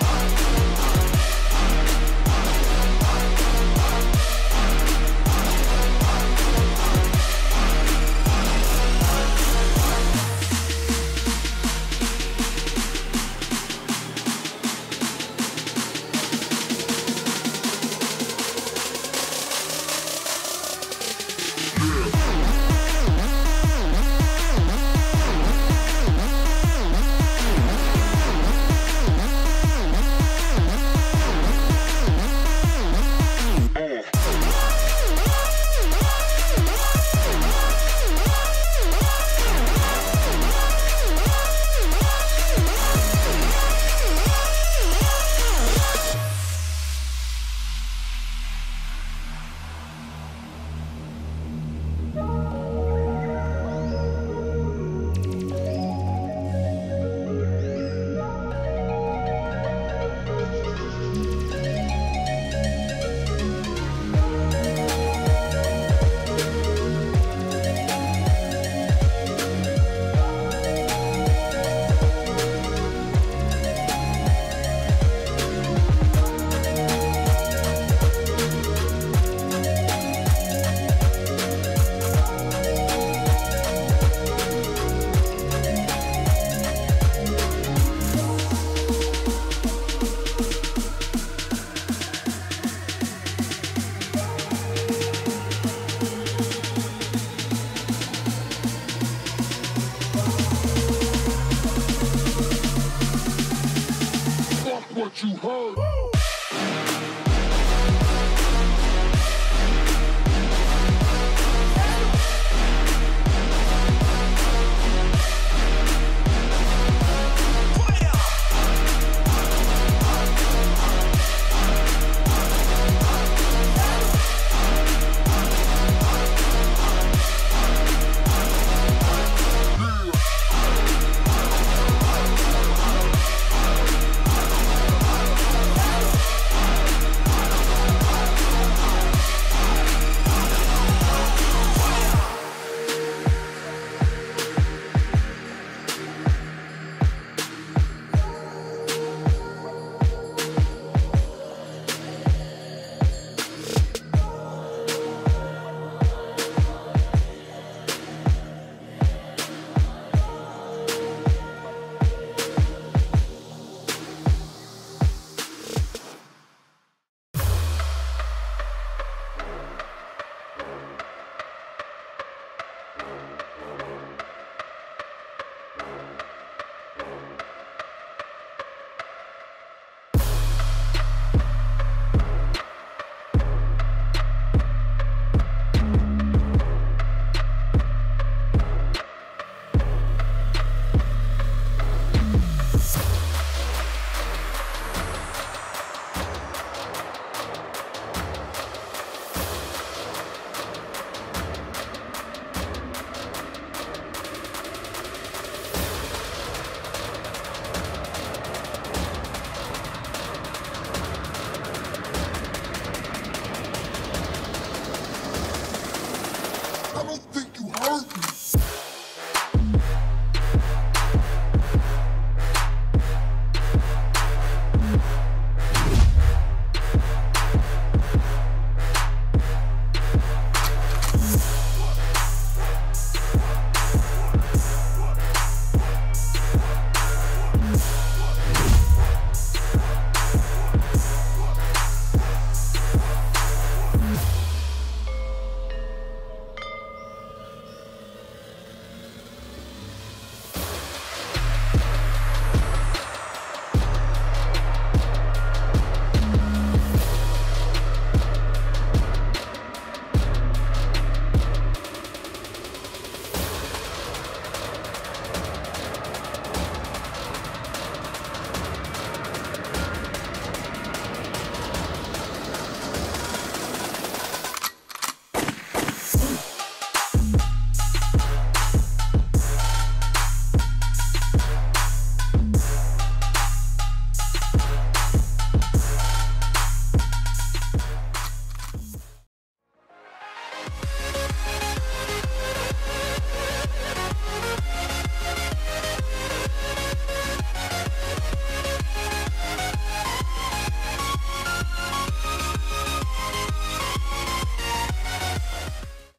One, you heard.